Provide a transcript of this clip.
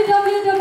www